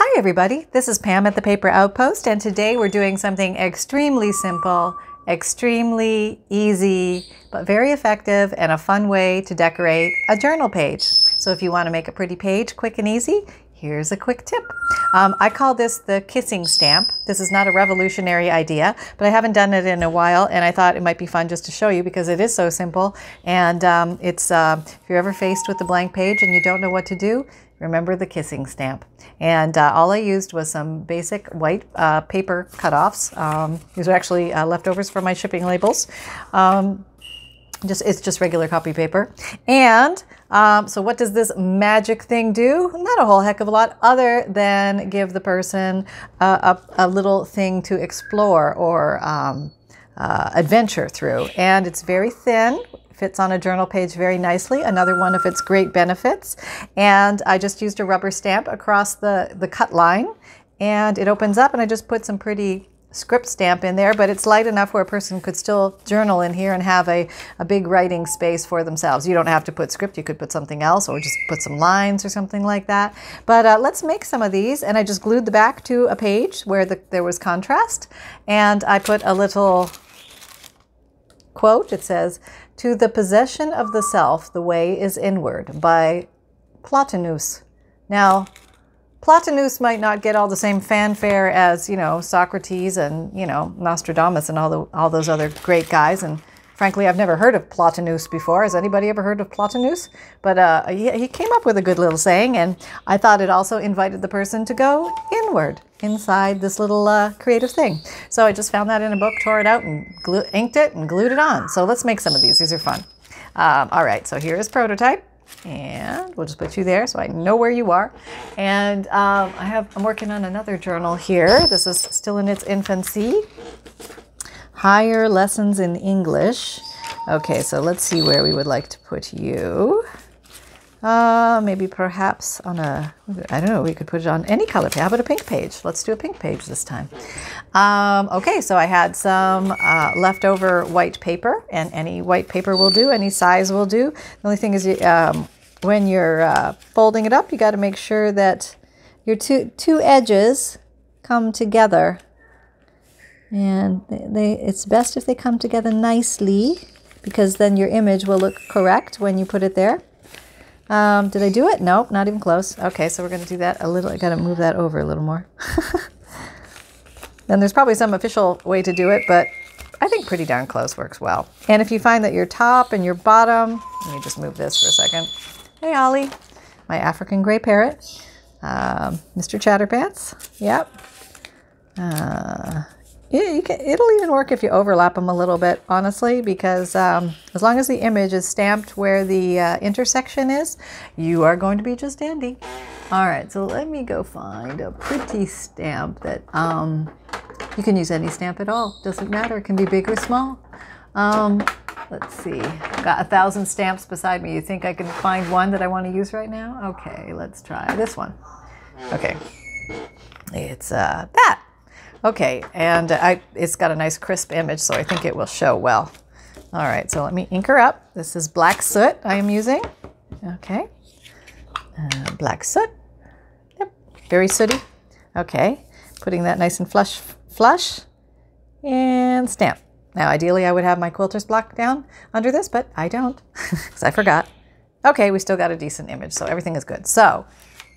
Hi everybody, this is Pam at the Paper Outpost and today we're doing something extremely simple, extremely easy, but very effective and a fun way to decorate a journal page. So if you want to make a pretty page quick and easy, here's a quick tip. Um, I call this the kissing stamp. This is not a revolutionary idea, but I haven't done it in a while and I thought it might be fun just to show you because it is so simple and um, it's, uh, if you're ever faced with a blank page and you don't know what to do, remember the kissing stamp. And uh, all I used was some basic white uh, paper cutoffs. Um, these are actually uh, leftovers from my shipping labels. Um, just It's just regular copy paper. And um, so what does this magic thing do? Not a whole heck of a lot other than give the person a, a, little thing to explore or um, uh, adventure through. And it's very thin, fits on a journal page very nicely. Another one of its great benefits. And I just used a rubber stamp across the, the cut line and it opens up and I just put some pretty script stamp in there, but it's light enough where a person could still journal in here and have a, a big writing space for themselves. You don't have to put script, you could put something else or just put some lines or something like that. But uh, let's make some of these. And I just glued the back to a page where the, there was contrast. And I put a little quote. It says, To the possession of the self, the way is inward, by Plotinus. Now, Plotinus might not get all the same fanfare as, you know, Socrates and, you know, Nostradamus and all, the, all those other great guys. And frankly, I've never heard of Plotinus before. Has anybody ever heard of Plotinus? But uh, he, he came up with a good little saying, and I thought it also invited the person to go inward inside this little uh, creative thing. So I just found that in a book, tore it out, and glue, inked it and glued it on. So let's make some of these. These are fun. Um, all right, so here is prototype. And we'll just put you there so I know where you are. And um, I have, I'm working on another journal here. This is still in its infancy. Higher lessons in English. Okay, so let's see where we would like to put you. Uh, maybe perhaps on a, I don't know, we could put it on any color page. How about a pink page? Let's do a pink page this time. Um, okay, so I had some uh, leftover white paper, and any white paper will do, any size will do. The only thing is um, when you're uh, folding it up, you got to make sure that your two, two edges come together. And they, it's best if they come together nicely because then your image will look correct when you put it there. Um, did I do it? Nope, not even close. Okay, so we're going to do that a little. I got to move that over a little more. then there's probably some official way to do it, but I think pretty darn close works well. And if you find that your top and your bottom, let me just move this for a second. Hey, Ollie, my African gray parrot. Um, Mr. Chatterpants. Yep. Uh, yeah, can, it'll even work if you overlap them a little bit, honestly, because um, as long as the image is stamped where the uh, intersection is, you are going to be just dandy. All right, so let me go find a pretty stamp that um, you can use any stamp at all. Doesn't matter. It can be big or small. Um, let's see. I've got a thousand stamps beside me. You think I can find one that I want to use right now? Okay, let's try this one. Okay, it's uh, that. Okay, and I, it's got a nice crisp image, so I think it will show well. All right, so let me ink her up. This is black soot I am using. Okay, uh, black soot. Yep, very sooty. Okay, putting that nice and flush, flush, and stamp. Now, ideally, I would have my quilter's block down under this, but I don't, because I forgot. Okay, we still got a decent image, so everything is good. So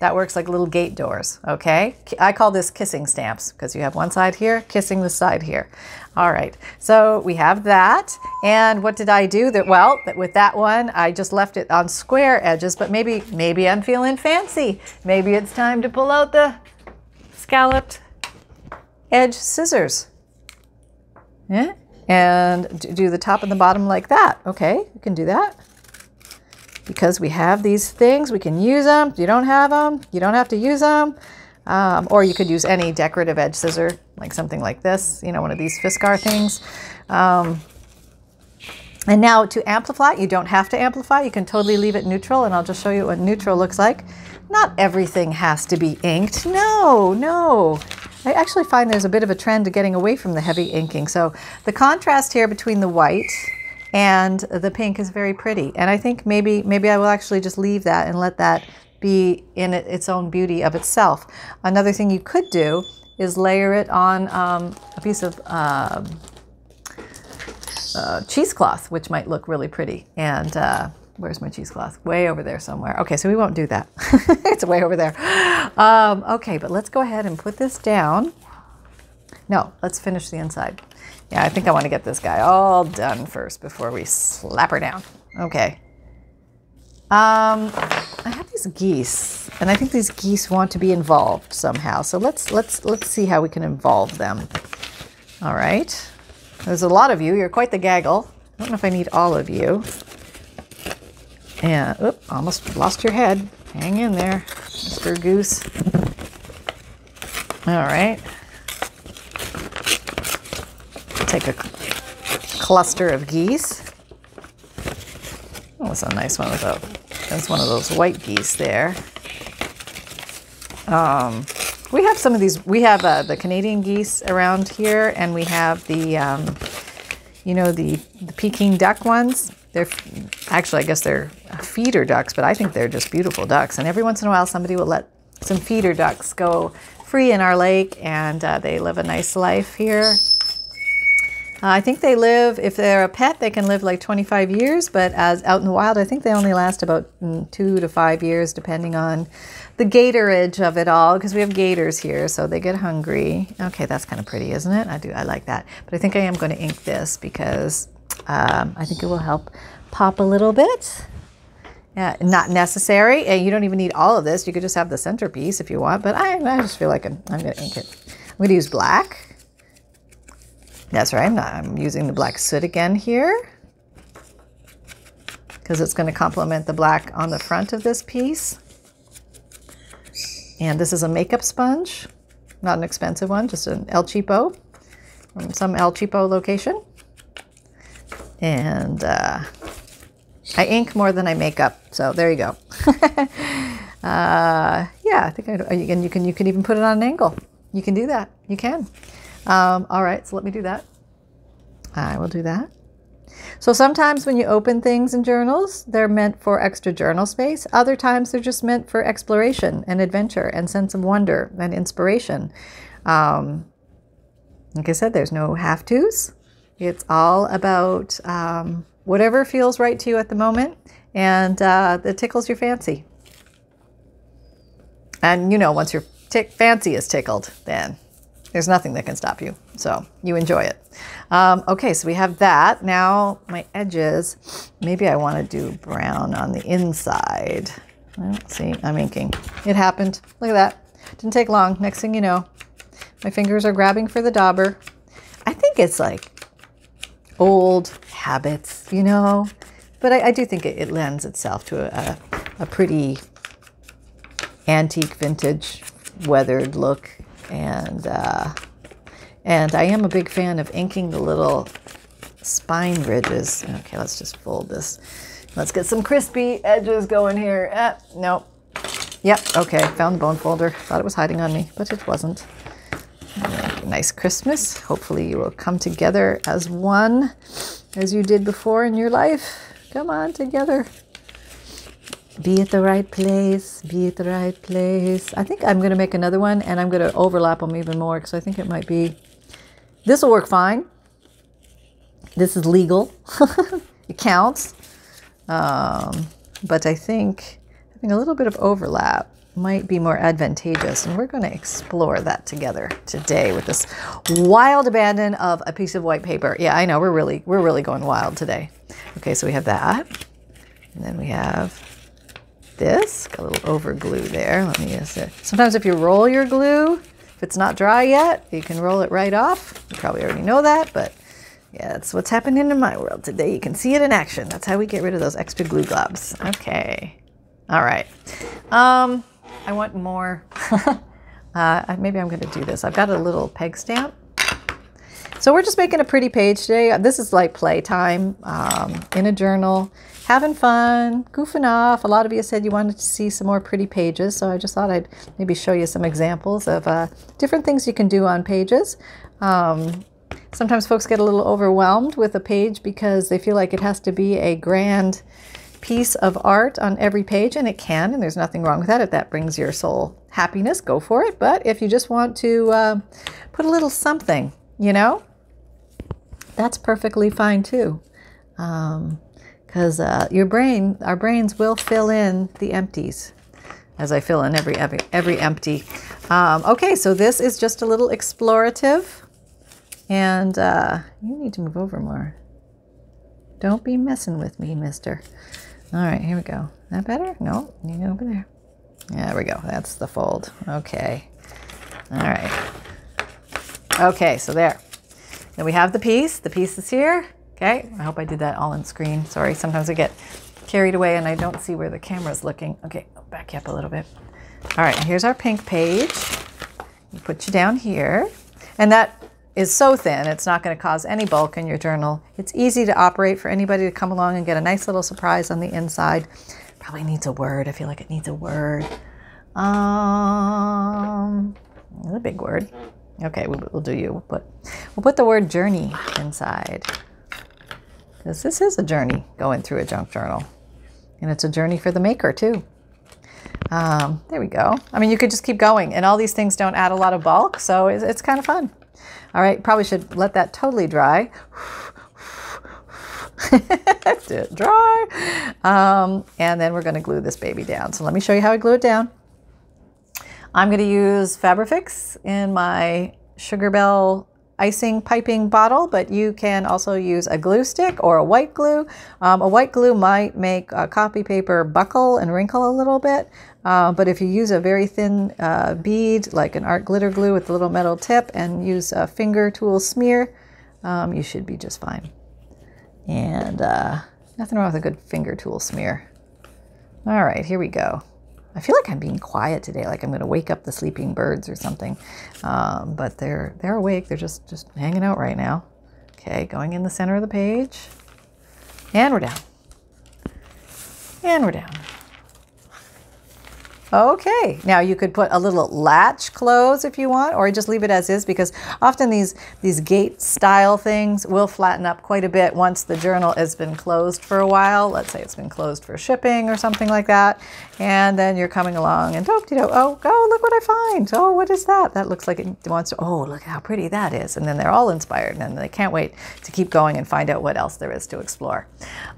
that works like little gate doors, okay? I call this kissing stamps because you have one side here, kissing the side here. All right, so we have that. And what did I do? That Well, with that one, I just left it on square edges, but maybe, maybe I'm feeling fancy. Maybe it's time to pull out the scalloped edge scissors. Yeah, and do the top and the bottom like that. Okay, you can do that because we have these things, we can use them. you don't have them, you don't have to use them. Um, or you could use any decorative edge scissor, like something like this, you know, one of these Fiskar things. Um, and now to amplify, you don't have to amplify. You can totally leave it neutral, and I'll just show you what neutral looks like. Not everything has to be inked. No, no. I actually find there's a bit of a trend to getting away from the heavy inking. So the contrast here between the white and the pink is very pretty. And I think maybe maybe I will actually just leave that and let that be in its own beauty of itself. Another thing you could do is layer it on um, a piece of uh, uh, cheesecloth, which might look really pretty. And uh, where's my cheesecloth? Way over there somewhere. Okay, so we won't do that. it's way over there. Um, okay, but let's go ahead and put this down. No, let's finish the inside. Yeah, I think I want to get this guy all done first before we slap her down. Okay. Um, I have these geese, and I think these geese want to be involved somehow. So let's let's let's see how we can involve them. All right. There's a lot of you. You're quite the gaggle. I don't know if I need all of you. And oop, almost lost your head. Hang in there, Mr. Goose. All right. Take a cluster of geese. Oh, that's a nice one with a. That's one of those white geese there. Um, we have some of these. We have uh, the Canadian geese around here, and we have the, um, you know, the, the Peking duck ones. They're actually, I guess they're feeder ducks, but I think they're just beautiful ducks. And every once in a while, somebody will let some feeder ducks go free in our lake, and uh, they live a nice life here. Uh, I think they live, if they're a pet, they can live like 25 years, but as out in the wild, I think they only last about mm, two to five years, depending on the gatorage of it all because we have gators here, so they get hungry. Okay, that's kind of pretty, isn't it? I do, I like that. But I think I am going to ink this because um, I think it will help pop a little bit. Yeah, not necessary. And you don't even need all of this. You could just have the centerpiece if you want, but I, I just feel like I'm, I'm going to ink it. I'm going to use black. That's right. I'm, not, I'm using the black soot again here because it's going to complement the black on the front of this piece. And this is a makeup sponge, not an expensive one, just an El Cheapo from some El Cheapo location. And uh, I ink more than I make up, so there you go. uh, yeah, I think I, can, you can you can even put it on an angle. You can do that. You can. Um, all right, so let me do that. I will do that. So sometimes when you open things in journals, they're meant for extra journal space. Other times they're just meant for exploration and adventure and sense of wonder and inspiration. Um, like I said, there's no have tos. It's all about um, whatever feels right to you at the moment and uh, that tickles your fancy. And you know, once your tick fancy is tickled, then there's nothing that can stop you. So you enjoy it. Um, okay, so we have that. Now my edges, maybe I want to do brown on the inside. Well, see, I'm inking. It happened. Look at that. Didn't take long. Next thing you know, my fingers are grabbing for the dauber. I think it's like old habits, you know, but I, I do think it, it, lends itself to a, a pretty antique, vintage, weathered look and uh, and I am a big fan of inking the little spine ridges. Okay, let's just fold this. Let's get some crispy edges going here. Eh, nope. Yep, okay, found the bone folder. Thought it was hiding on me, but it wasn't. Nice Christmas. Hopefully you will come together as one, as you did before in your life. Come on, together be at the right place, be at the right place. I think I'm going to make another one and I'm going to overlap them even more because I think it might be, this will work fine. This is legal. it counts. Um, but I think having a little bit of overlap might be more advantageous. And we're going to explore that together today with this wild abandon of a piece of white paper. Yeah, I know we're really, we're really going wild today. Okay, so we have that. And then we have this. Got a little over glue there. Let me use it. Sometimes if you roll your glue, if it's not dry yet, you can roll it right off. You probably already know that, but yeah, that's what's happening in my world today. You can see it in action. That's how we get rid of those extra glue globs. Okay. All right. Um, I want more. uh, maybe I'm going to do this. I've got a little peg stamp. So we're just making a pretty page today. This is like playtime um, in a journal having fun, goofing off. A lot of you said you wanted to see some more pretty pages, so I just thought I'd maybe show you some examples of uh, different things you can do on pages. Um, sometimes folks get a little overwhelmed with a page because they feel like it has to be a grand, piece of art on every page, and it can, and there's nothing wrong with that. If that brings your soul happiness, go for it. But if you just want to uh, put a little something, you know, that's perfectly fine too. Because uh, your brain, our brains will fill in the empties as I fill in every every, every empty. Um, okay, so this is just a little explorative. And uh, you need to move over more. Don't be messing with me, mister. All right, here we go. That better? No, you go over there. There we go. That's the fold. Okay. All right. Okay, so there. Then we have the piece. The piece is here. Okay, I hope I did that all in screen. Sorry, sometimes I get carried away and I don't see where the camera's looking. Okay, back you up a little bit. All right, here's our pink page. We put you down here. And that is so thin, it's not going to cause any bulk in your journal. It's easy to operate for anybody to come along and get a nice little surprise on the inside. Probably needs a word. I feel like it needs a word. Um, a big word. Okay, we'll, we'll do you. We'll put, we'll put the word journey inside. Because this is a journey going through a junk journal. And it's a journey for the maker, too. Um, there we go. I mean, you could just keep going. And all these things don't add a lot of bulk, so it's, it's kind of fun. All right, probably should let that totally dry. Dry. Um, and then we're going to glue this baby down. So let me show you how I glue it down. I'm going to use Fabrifix in my Sugar Belle icing piping bottle, but you can also use a glue stick or a white glue. Um, a white glue might make a copy paper buckle and wrinkle a little bit, uh, but if you use a very thin uh, bead, like an art glitter glue with a little metal tip, and use a finger tool smear, um, you should be just fine. And uh, nothing wrong with a good finger tool smear. All right, here we go. I feel like I'm being quiet today, like I'm going to wake up the sleeping birds or something. Um, but they're they're awake. They're just just hanging out right now. Okay, going in the center of the page, and we're down, and we're down. Okay, now you could put a little latch close if you want, or just leave it as is because often these, these gate style things will flatten up quite a bit once the journal has been closed for a while. Let's say it's been closed for shipping or something like that. And then you're coming along and oh, oh, look what I find. Oh, what is that? That looks like it wants to, oh, look how pretty that is. And then they're all inspired and they can't wait to keep going and find out what else there is to explore.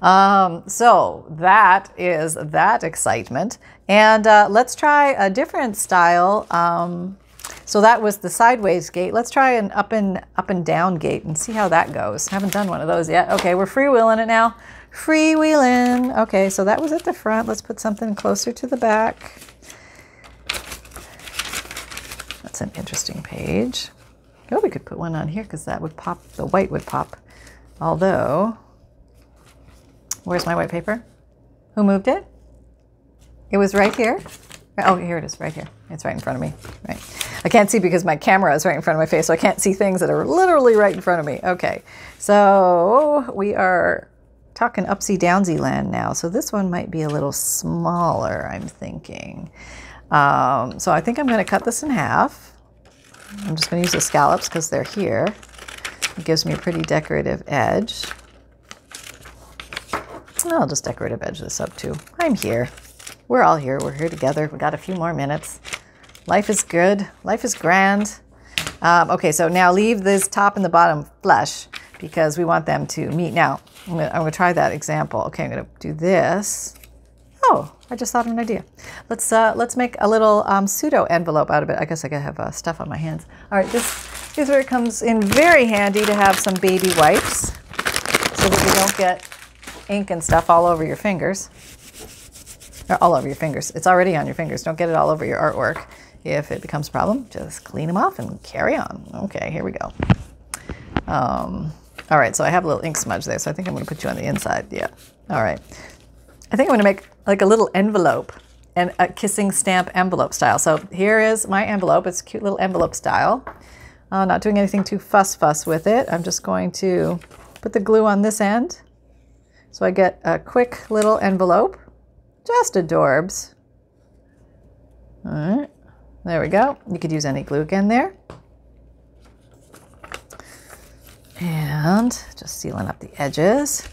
Um, so that is that excitement. And uh, let's try a different style. Um, so that was the sideways gate. Let's try an up and up and down gate and see how that goes. Haven't done one of those yet. Okay, we're freewheeling it now. Freewheeling. Okay, so that was at the front. Let's put something closer to the back. That's an interesting page. Oh, we could put one on here because that would pop, the white would pop. Although, where's my white paper? Who moved it? It was right here. Oh, here it is, right here. It's right in front of me. Right. I can't see because my camera is right in front of my face, so I can't see things that are literally right in front of me. Okay, so we are talking upsy downsy land now. So this one might be a little smaller, I'm thinking. Um, so I think I'm going to cut this in half. I'm just going to use the scallops because they're here. It gives me a pretty decorative edge. I'll just decorative edge this up too. I'm here. We're all here. We're here together. We got a few more minutes. Life is good. Life is grand. Um, okay, so now leave this top and the bottom flush because we want them to meet. Now, I'm going to try that example. Okay, I'm going to do this. Oh, I just thought of an idea. Let's uh, let's make a little um, pseudo envelope out of it. I guess I could have uh, stuff on my hands. All right, this is where it comes in very handy to have some baby wipes so that you don't get ink and stuff all over your fingers all over your fingers. It's already on your fingers. Don't get it all over your artwork. If it becomes a problem, just clean them off and carry on. Okay, here we go. Um, all right, so I have a little ink smudge there, so I think I'm going to put you on the inside. Yeah. All right. I think I'm going to make like a little envelope and a kissing stamp envelope style. So here is my envelope. It's a cute little envelope style. Uh, not doing anything too fuss fuss with it. I'm just going to put the glue on this end. So I get a quick little envelope. Just adorbs. All right, there we go. You could use any glue again there. And just sealing up the edges.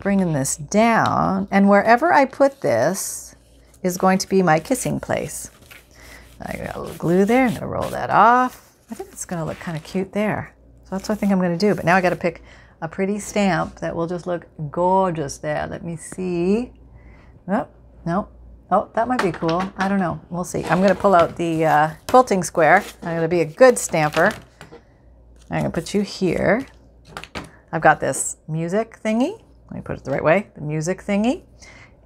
bringing this down. And wherever I put this is going to be my kissing place. I got a little glue there. I'm going to roll that off. I think it's going to look kind of cute there. So that's what I think I'm going to do. But now I got to pick a pretty stamp that will just look gorgeous there. Let me see. Oh, no. Oh, that might be cool. I don't know. We'll see. I'm going to pull out the uh, quilting square. I'm going to be a good stamper. I'm going to put you here. I've got this music thingy. Let me put it the right way. The music thingy.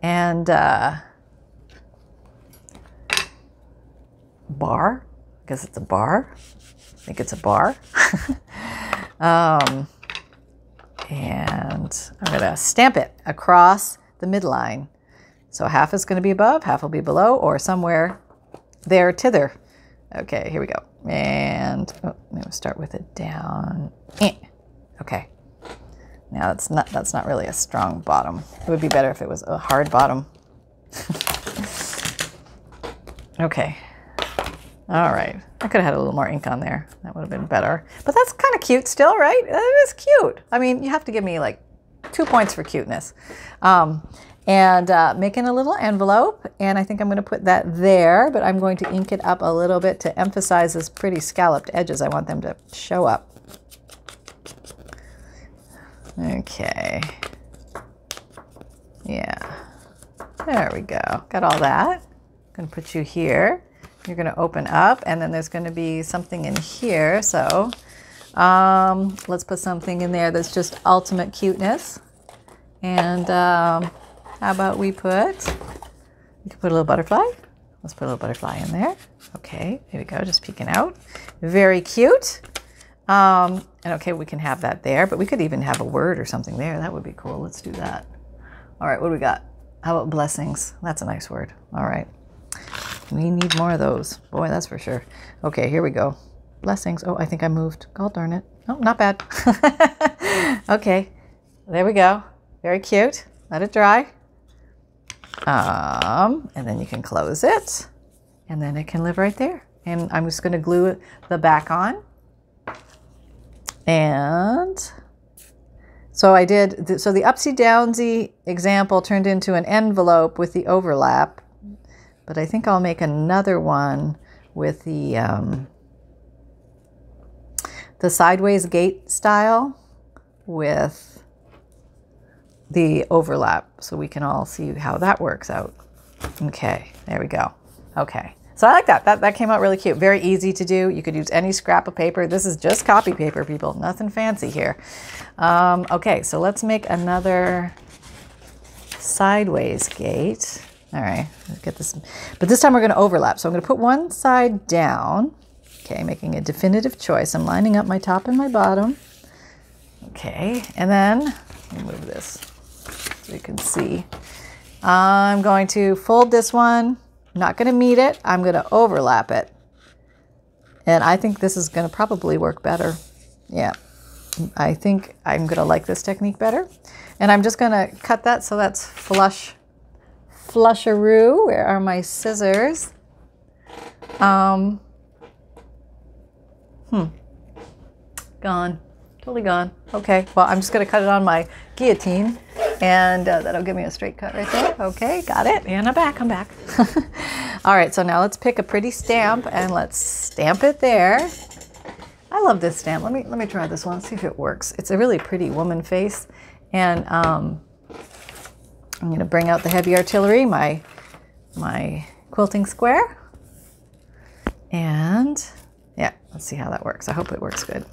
And uh, bar. I guess it's a bar. I think it's a bar. um, and I'm going to stamp it across the midline. So half is going to be above, half will be below, or somewhere there tither. Okay, here we go. And oh, going to start with it down. Eh. Okay. Now that's not that's not really a strong bottom. It would be better if it was a hard bottom. okay. All right. I could have had a little more ink on there. That would have been better. But that's kind of cute still, right? That is cute. I mean, you have to give me like two points for cuteness. Um, and uh, making a little envelope. And I think I'm going to put that there, but I'm going to ink it up a little bit to emphasize those pretty scalloped edges. I want them to show up. Okay. Yeah. There we go. Got all that. I'm going to put you here. You're going to open up and then there's going to be something in here. So um, let's put something in there that's just ultimate cuteness. And um, how about we put, we can put a little butterfly. Let's put a little butterfly in there. Okay, here we go, just peeking out. Very cute. Um, and okay, we can have that there, but we could even have a word or something there. That would be cool. Let's do that. All right, what do we got? How about blessings? That's a nice word. All right. We need more of those. Boy, that's for sure. Okay, here we go. Blessings. Oh, I think I moved. God darn it. Oh, not bad. okay, there we go. Very cute. Let it dry. Um, and then you can close it. And then it can live right there. And I'm just going to glue the back on. And so I did, so the upsy downsy example turned into an envelope with the overlap. But I think I'll make another one with the, um, the sideways gate style with the overlap so we can all see how that works out. Okay, there we go. Okay, so I like that. That, that came out really cute. Very easy to do. You could use any scrap of paper. This is just copy paper, people. Nothing fancy here. Um, okay, so let's make another sideways gate. All right, let's get this. But this time we're going to overlap. So I'm going to put one side down. Okay, making a definitive choice. I'm lining up my top and my bottom. Okay, and then move this so you can see. I'm going to fold this one. Not going to meet it. I'm going to overlap it. And I think this is going to probably work better. Yeah, I think I'm going to like this technique better. And I'm just going to cut that so that's flush flusheroo. Where are my scissors? Um, hmm, gone, totally gone. Okay, well, I'm just gonna cut it on my guillotine and uh, that'll give me a straight cut right there. Okay, got it. And I'm back, I'm back. All right, so now let's pick a pretty stamp and let's stamp it there. I love this stamp. Let me let me try this one, see if it works. It's a really pretty woman face. And um, I'm going to bring out the heavy artillery, my, my quilting square. And yeah, let's see how that works. I hope it works good.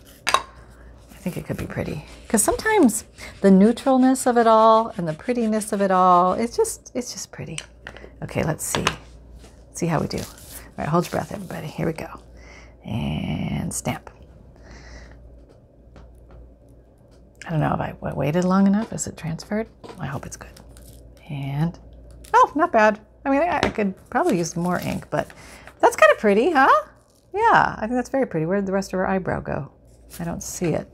I think it could be pretty. Because sometimes the neutralness of it all and the prettiness of it all, it's just, it's just pretty. Okay, let's see. See how we do. All right, hold your breath, everybody. Here we go. And stamp. I don't know if I waited long enough. Is it transferred? I hope it's good. And, oh, not bad. I mean, I, I could probably use more ink, but that's kind of pretty, huh? Yeah, I think that's very pretty. Where did the rest of her eyebrow go? I don't see it.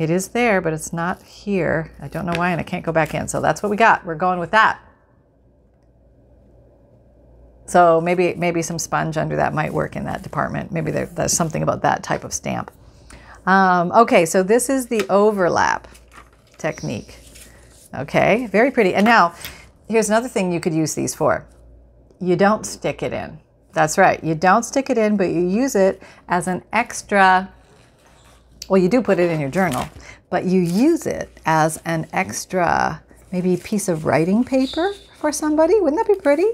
It is there, but it's not here. I don't know why, and I can't go back in. So that's what we got. We're going with that. So maybe maybe some sponge under that might work in that department. Maybe there, there's something about that type of stamp. Um, okay, so this is the overlap. technique. Okay, very pretty. And now, here's another thing you could use these for. You don't stick it in. That's right. You don't stick it in, but you use it as an extra. Well, you do put it in your journal, but you use it as an extra, maybe piece of writing paper for somebody. Wouldn't that be pretty?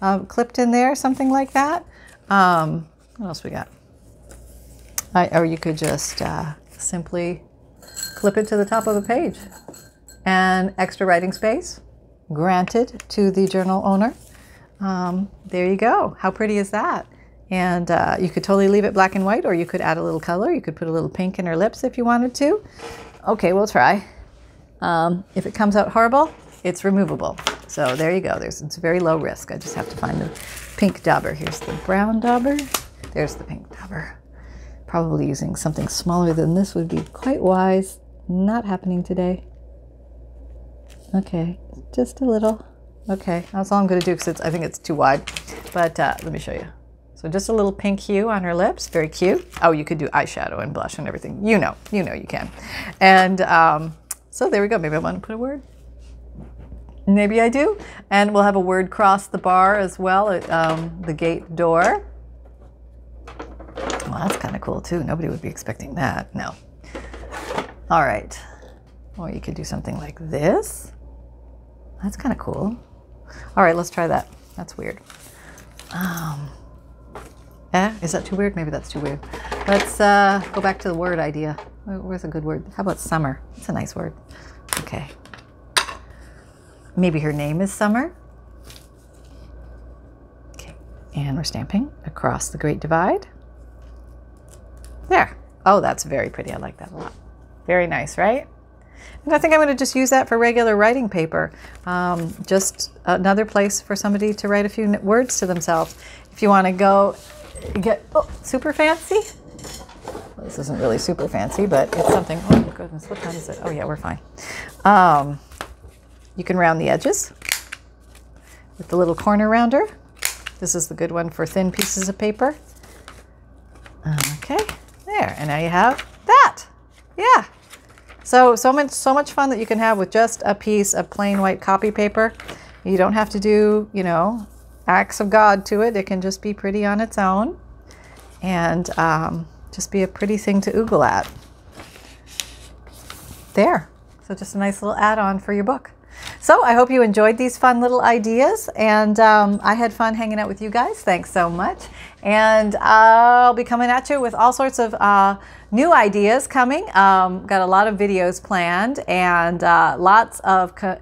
Uh, clipped in there, something like that. Um, what else we got? I, or you could just uh, simply clip it to the top of a page. And extra writing space granted to the journal owner. Um, there you go. How pretty is that? And uh, you could totally leave it black and white, or you could add a little color. You could put a little pink in her lips if you wanted to. Okay, we'll try. Um, if it comes out horrible, it's removable. So there you go. There's it's very low risk. I just have to find the pink dauber. Here's the brown dauber. There's the pink dauber. Probably using something smaller than this would be quite wise. Not happening today. Okay, just a little. Okay, that's all I'm going to do because I think it's too wide. But uh, let me show you. So just a little pink hue on her lips, very cute. Oh, you could do eyeshadow and blush and everything. You know, you know you can. And um, so there we go. Maybe I want to put a word. Maybe I do. And we'll have a word cross the bar as well at um, the gate door. Well, that's kind of cool too. Nobody would be expecting that. No. All right. Or you could do something like this. That's kind of cool. All right, let's try that. That's weird. Um, eh, is that too weird? Maybe that's too weird. Let's uh, go back to the word idea. Where's a good word? How about summer? It's a nice word. Okay. Maybe her name is Summer. Okay, and we're stamping across the Great Divide. There. Oh, that's very pretty. I like that a lot. Very nice, right? And I think I'm going to just use that for regular writing paper. Um, just another place for somebody to write a few words to themselves. If you want to go get oh, super fancy. Well, this isn't really super fancy, but it's something. Oh, my goodness. What time is it? Oh, yeah, we're fine. Um, you can round the edges with the little corner rounder. This is the good one for thin pieces of paper. Okay, there, and now you have that. Yeah. So, so much, so much fun that you can have with just a piece of plain white copy paper. You don't have to do, you know, acts of God to it. It can just be pretty on its own and um, just be a pretty thing to oogle at. There. So just a nice little add-on for your book. So I hope you enjoyed these fun little ideas and um, I had fun hanging out with you guys. Thanks so much. And I'll be coming at you with all sorts of uh, new ideas coming. Um, got a lot of videos planned, and uh, lots of uh,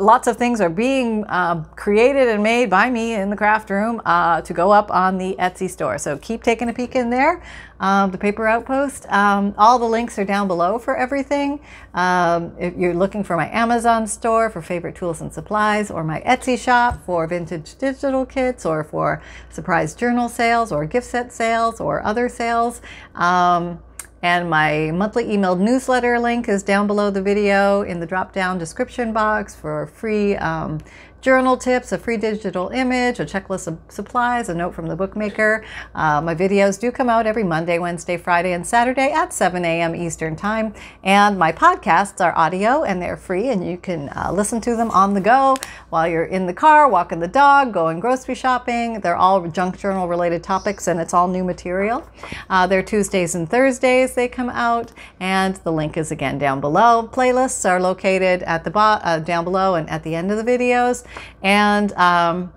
lots of things are being uh, created and made by me in the craft room uh, to go up on the Etsy store. So keep taking a peek in there. Um, the Paper Outpost. Um, all the links are down below for everything. Um, if you're looking for my Amazon store for favorite tools and supplies, or my Etsy shop for vintage digital kits, or for surprise journal sales, or gift set sales, or other sales. Um, and my monthly emailed newsletter link is down below the video in the drop down description box for free um, journal tips, a free digital image, a checklist of supplies, a note from the bookmaker. Uh, my videos do come out every Monday, Wednesday, Friday, and Saturday at 7 a.m. Eastern Time. And my podcasts are audio and they're free, and you can uh, listen to them on the go while you're in the car, walking the dog, going grocery shopping. They're all junk journal related topics, and it's all new material. Uh, they're Tuesdays and Thursdays, they come out, and the link is again down below. Playlists are located at the bot uh, down below and at the end of the videos. And um,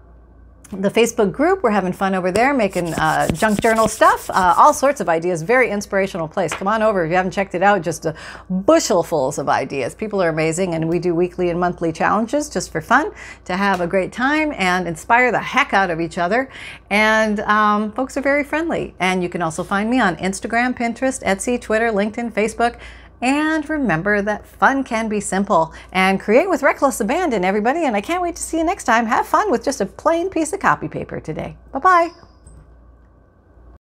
the Facebook group, we're having fun over there, making uh, junk journal stuff, uh, all sorts of ideas. Very inspirational place. Come on over if you haven't checked it out. Just a bushelfuls of ideas. People are amazing, and we do weekly and monthly challenges just for fun to have a great time and inspire the heck out of each other. And um, folks are very friendly. And you can also find me on Instagram, Pinterest, Etsy, Twitter, LinkedIn, Facebook. And remember that fun can be simple and create with reckless abandon, everybody. And I can't wait to see you next time. Have fun with just a plain piece of copy paper today. Bye bye.